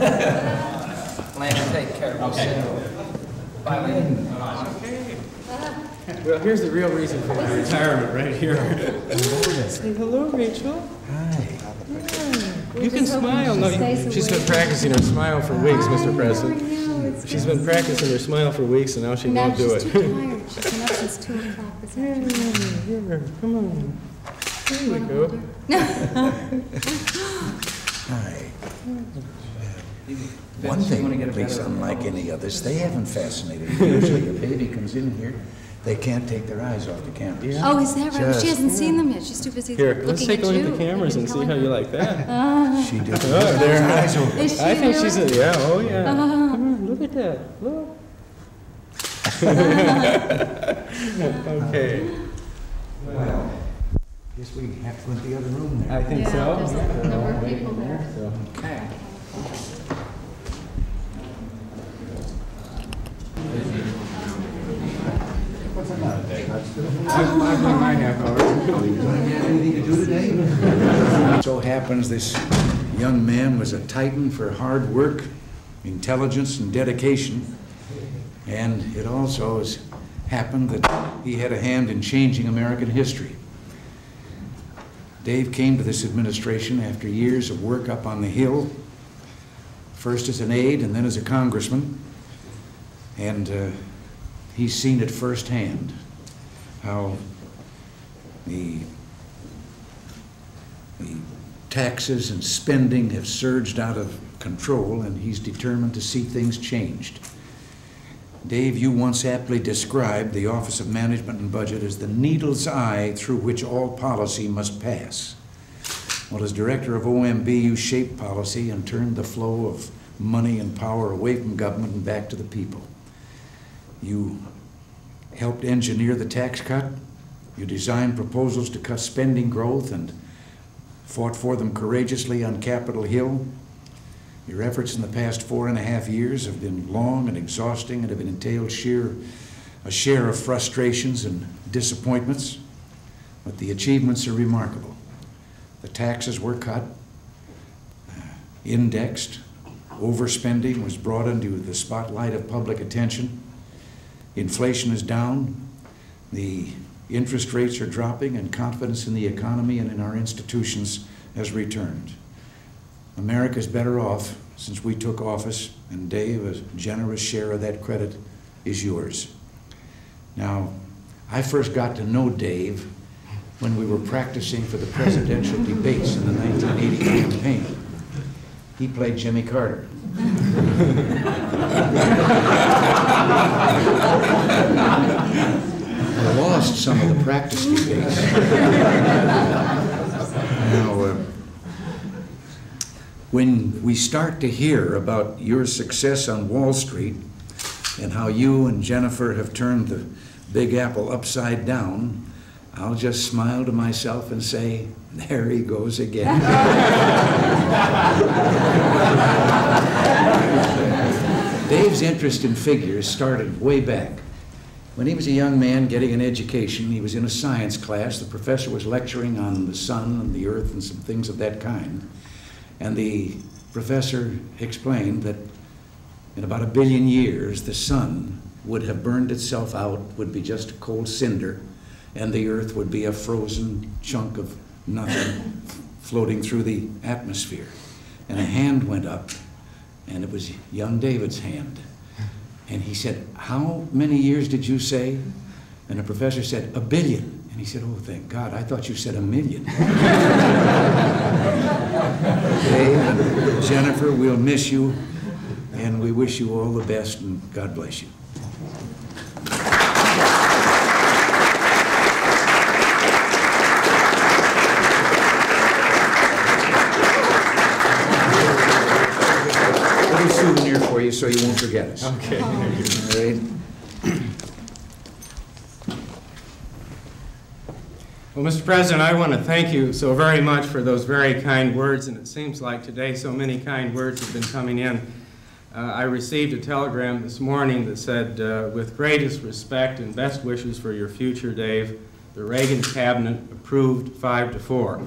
Plan to take care of it soon. Bye, Lynn. Well, here's the real reason for my retirement right here. Say hello, Rachel. Hi. Yeah. You can smile. No, you- she's been practicing her smile for weeks, Mr. President. She's been practicing her smile for weeks, and now she Now won't do she's it. too tired. She's been up since two o'clock this afternoon. Here, come on. There we go. Hi. One Vince, you wanna thing, get at least unlike any others, they haven't fascinated me. Usually a baby comes in here, they can't take their eyes off the cameras. Oh, is that right? Just- She hasn't seen them yet. She's too busy Here, looking let's at take a look at the cameras and see how you like that. She did. Oh, there. Her eyes open. Is she I think she's a, yeah, oh, yeah. Uh-huh. Come on, look at that, look. Okay, Well, guess we have to go to the other room there. I think Yeah, so. there's a number of people there. so. Okay. So happens this young man was a titan for hard work, intelligence, and dedication. And it also has happened that he had a hand in changing American history. Dave came to this administration after years of work up on the Hill, first as an aide and then as a congressman. And uh, he's seen it firsthand, how the, the taxes and spending have surged out of control, and he's determined to see things changed. Dave, you once aptly described the Office of Management and Budget as the needle's eye through which all policy must pass. Well, as director of OMB, you shaped policy and turned the flow of money and power away from government and back to the people. You helped engineer the tax cut. You designed proposals to cut spending growth and fought for them courageously on Capitol Hill. Your efforts in the past four and a half years have been long and exhausting and have entailed sheer, a share of frustrations and disappointments, but the achievements are remarkable. The taxes were cut, uh, indexed, overspending was brought into the spotlight of public attention, inflation is down, the interest rates are dropping, and confidence in the economy and in our institutions has returned. America's better off since we took office, and Dave, a generous share of that credit is yours. Now, I first got to know Dave when we were practicing for the presidential debates in the 1980 campaign. He played Jimmy Carter. I lost some of the practice debates. Now, uh, when we start to hear about your success on Wall Street and how you and Jennifer have turned the Big Apple upside down, I'll just smile to myself and say, there he goes again. Dave's interest in figures started way back. When he was a young man getting an education, he was in a science class. The professor was lecturing on the sun and the earth and some things of that kind. And the professor explained that in about a billion years, the sun would have burned itself out, would be just a cold cinder, and the earth would be a frozen chunk of nothing floating through the atmosphere. And a hand went up, and it was young David's hand. And he said, How many years did you say? And the professor said, A billion. And he said, Oh, thank God, I thought you said a million. Dave Jennifer, we'll miss you, and we wish you all the best, and God bless you. For you so you won't forget us. Okay. All right? Well, Mr. President, I want to thank you so very much for those very kind words, and it seems like today so many kind words have been coming in. Uh, I received a telegram this morning that said, uh, with greatest respect and best wishes for your future, Dave, the Reagan cabinet approved five to four.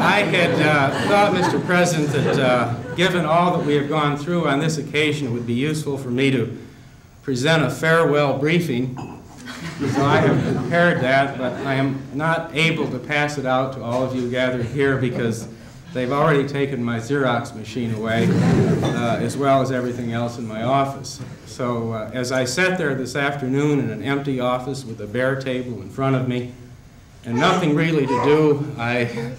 I had uh, thought, Mr. President, that uh, given all that we have gone through on this occasion, it would be useful for me to present a farewell briefing. So I have prepared that, but I am not able to pass it out to all of you gathered here because they've already taken my Xerox machine away, uh, as well as everything else in my office. So uh, as I sat there this afternoon in an empty office with a bare table in front of me and nothing really to do, I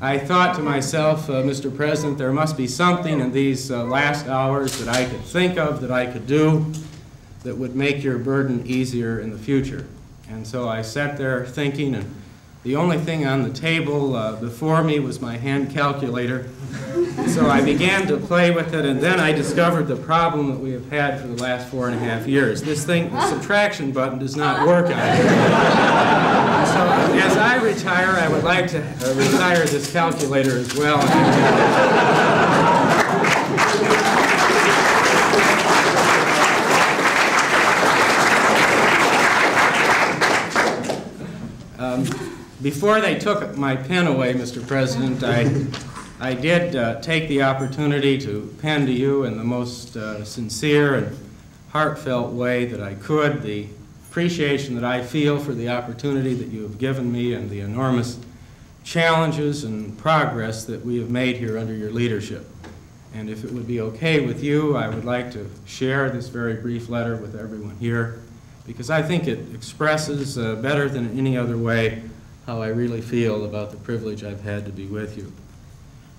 I thought to myself, uh, Mr. President, there must be something in these uh, last hours that I could think of, that I could do, that would make your burden easier in the future. And so I sat there thinking, and the only thing on the table uh, before me was my hand calculator. So I began to play with it, and then I discovered the problem that we have had for the last four and a half years. This thing, the subtraction button does not work on it. So as I retire, I would like to uh, retire this calculator as well. Um, Before they took my pen away, Mr. President, I, I did uh, take the opportunity to pen to you in the most uh, sincere and heartfelt way that I could the appreciation that I feel for the opportunity that you have given me and the enormous challenges and progress that we have made here under your leadership. And if it would be okay with you, I would like to share this very brief letter with everyone here because I think it expresses uh, better than any other way how I really feel about the privilege I've had to be with you.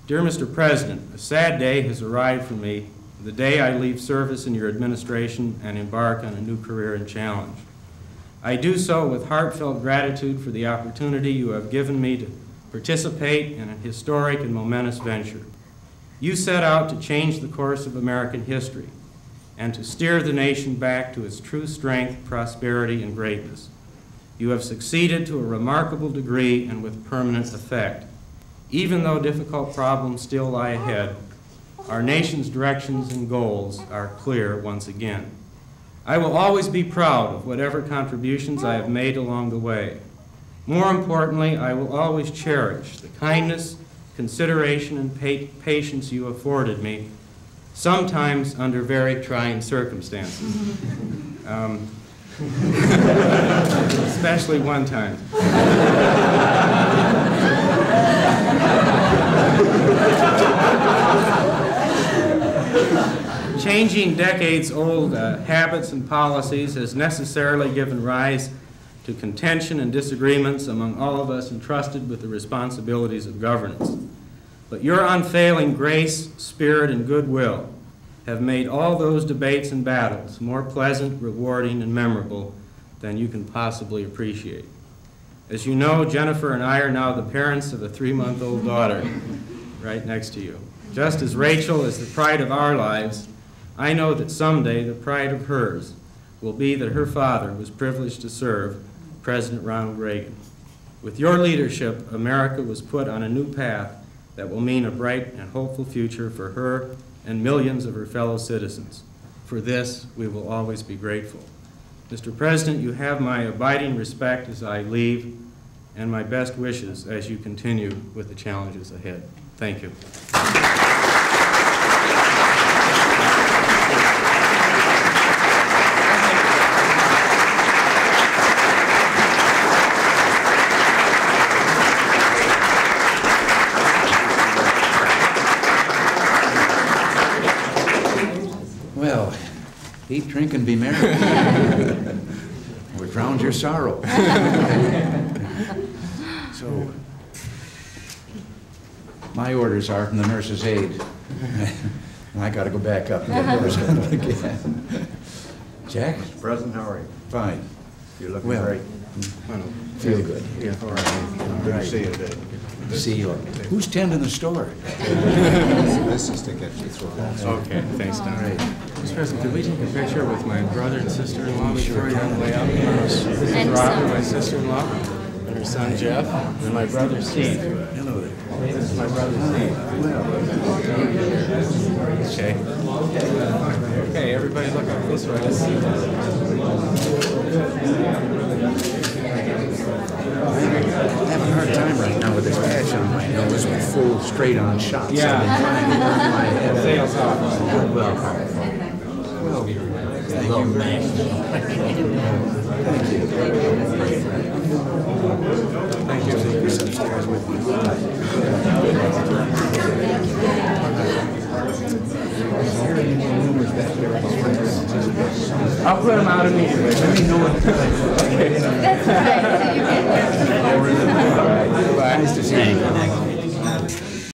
Dear Mr. President, a sad day has arrived for me, the day I leave service in your administration and embark on a new career and challenge. I do so with heartfelt gratitude for the opportunity you have given me to participate in a historic and momentous venture. You set out to change the course of American history and to steer the nation back to its true strength, prosperity, and greatness. You have succeeded to a remarkable degree and with permanent effect. Even though difficult problems still lie ahead, our nation's directions and goals are clear once again. I will always be proud of whatever contributions I have made along the way. More importantly, I will always cherish the kindness, consideration, and pa patience you afforded me, sometimes under very trying circumstances. Um, especially one time. Changing decades-old uh, habits and policies has necessarily given rise to contention and disagreements among all of us entrusted with the responsibilities of governance. But your unfailing grace, spirit, and goodwill have made all those debates and battles more pleasant, rewarding, and memorable than you can possibly appreciate. As you know, Jennifer and I are now the parents of a three-month-old daughter right next to you. Just as Rachel is the pride of our lives, I know that someday the pride of hers will be that her father was privileged to serve President Ronald Reagan. With your leadership, America was put on a new path that will mean a bright and hopeful future for her and millions of her fellow citizens. For this, we will always be grateful. Mr. President, you have my abiding respect as I leave and my best wishes as you continue with the challenges ahead. Thank you. Well, eat, drink, and be merry. Or drown your sorrow. So, my orders are from the nurse's aide. And I gotta go back up and get uh-huh. orders again. Jack? President, how are you? Fine. You're looking Well, great. Feel good. Yeah, all right. Good to see you today. See you. Who's tending the store? This is to get you through. Okay, thanks, Don. All right. Mr. President, could we take a picture with my brother and sister-in-law before you on the way out? This is And Robin, my sister-in-law, and her son Jeff, and my brother Steve. Hello there. This is my brother Steve. Okay. Okay, everybody look up this way. Let's. I'm having a hard time right now with this patch on my nose with full straight-on shots. Yeah. I've been trying Sails off. Thank you. This upstairs with me. I'll put them out immediately. Let me know when. That's